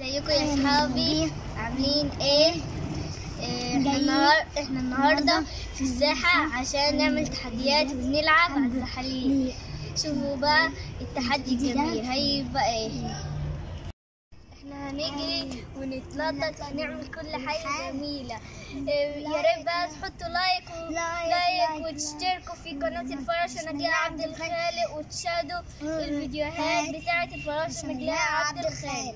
ازيكم يا اصحابي عاملين إيه؟, إيه، إحنا إحنا النهارده في الساحة عشان نعمل تحديات ونلعب على الزحاليق شوفوا بقى التحدي الجميل إيه. هيبقى إيه. إحنا هنجري ونتنطط ونعمل كل حاجة جميلة. إيه، يا ريت بقى تحطوا like و like وتشتركوا في قناة الفراشة نجلاء عبد الخالق وتشاهدوا الفيديوهات بتاعة الفراشة نجلاء عبد الخالق.